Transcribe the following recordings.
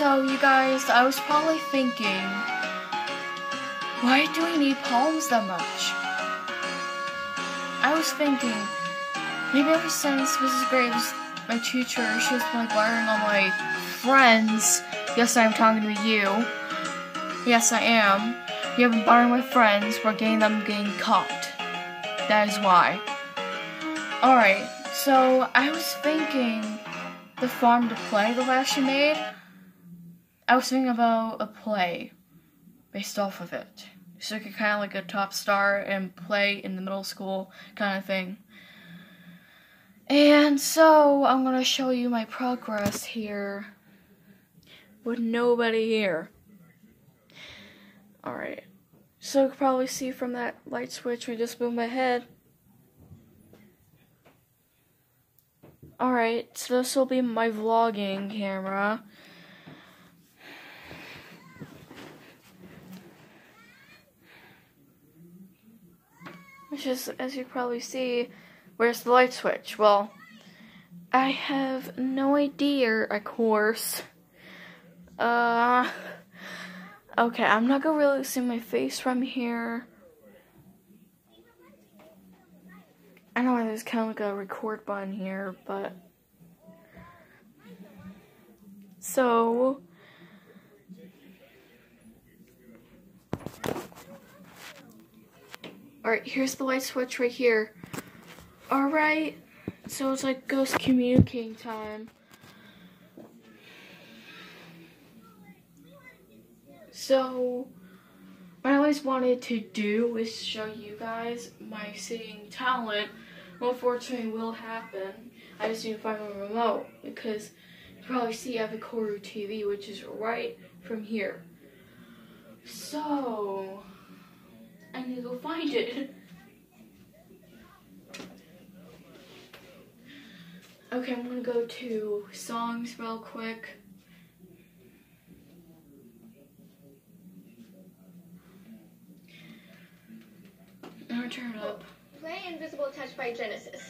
So, you guys, I was probably thinking, why do we need palms that much? I was thinking, maybe ever since Mrs. Graves, my teacher, she was like wiring on my friends. Yes, I am talking to you. Yes, I am. You have been barring my friends. We're getting them getting caught. That is why. Alright, so I was thinking the farm to play the last you made. I was thinking about a play based off of it. So you could kind of like a top star and play in the middle school kind of thing. And so I'm gonna show you my progress here with nobody here. Alright. So you can probably see from that light switch we just moved my head. Alright, so this will be my vlogging camera. Which is, as you probably see, where's the light switch? Well, I have no idea, of course. Uh, okay, I'm not gonna really see my face from here. I know there's kind of like a record button here, but so Alright, here's the light switch right here. Alright, so it's like ghost communicating time. So, what I always wanted to do is show you guys my singing talent. Well, unfortunately, will happen. I just need to find my remote because you probably see I have a Koru TV, which is right from here. So, I need to go find it. Okay, I'm gonna go to songs real quick. I'm gonna turn it up. Play Invisible Touch by Genesis.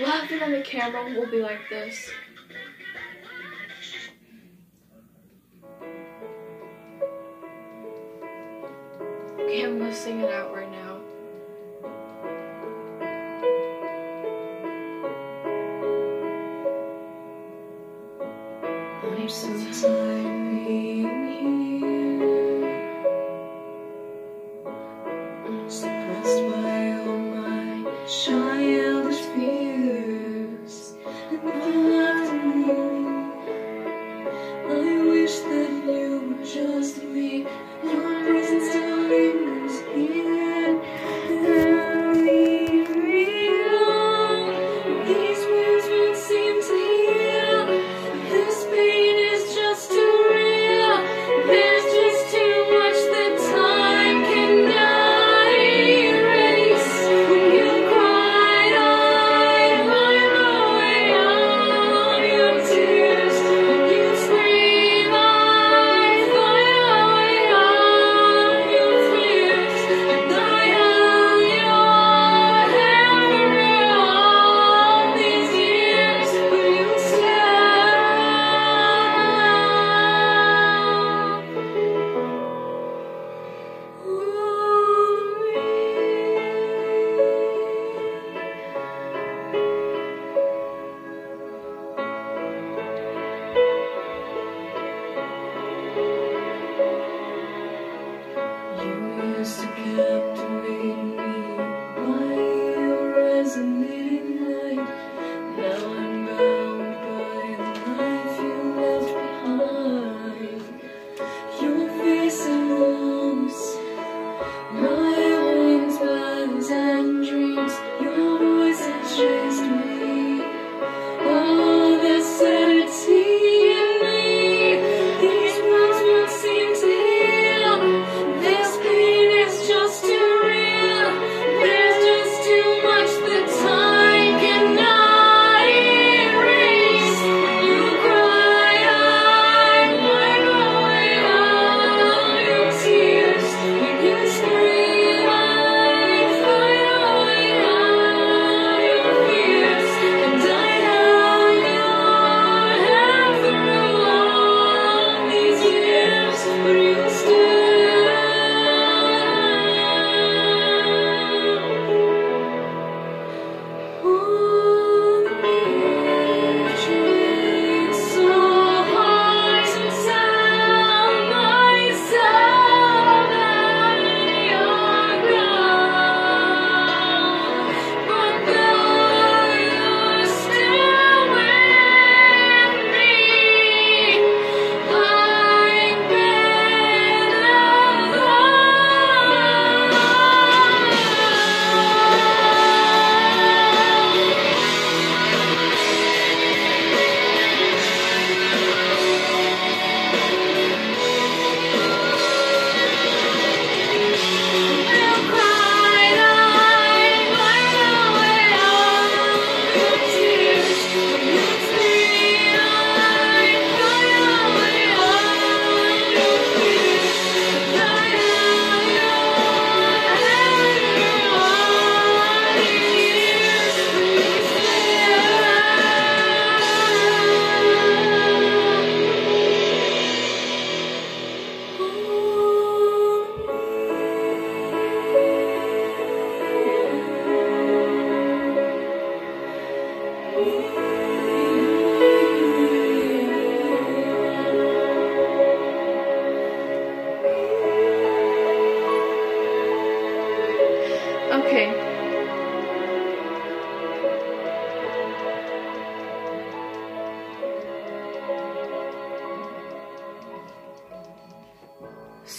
Laughing on the camera will be like this. Okay, I'm gonna sing it out right now.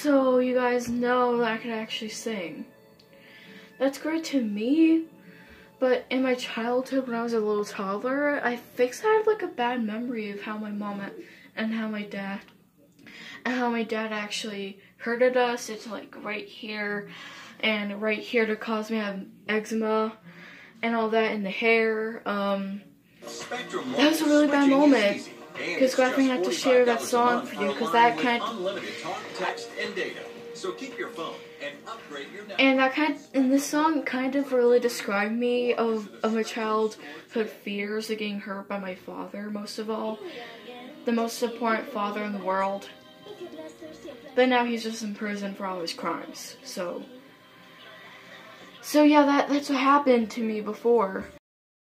So you guys know that I can actually sing. That's great to me, but in my childhood when I was a little toddler, I think I had like a bad memory of how my mom and how my dad and how my dad actually hurted us. It's like right here and right here to cause me to have eczema and all that in the hair. Um, that was a really bad moment. Because had to share that song for you, because that kind of text, and data. So keep your phone and upgrade your network. and that kind and this song kind of really described me of, of my childhood fears of getting hurt by my father most of all. The most important father in the world. But now he's just in prison for all his crimes so. So yeah that that's what happened to me before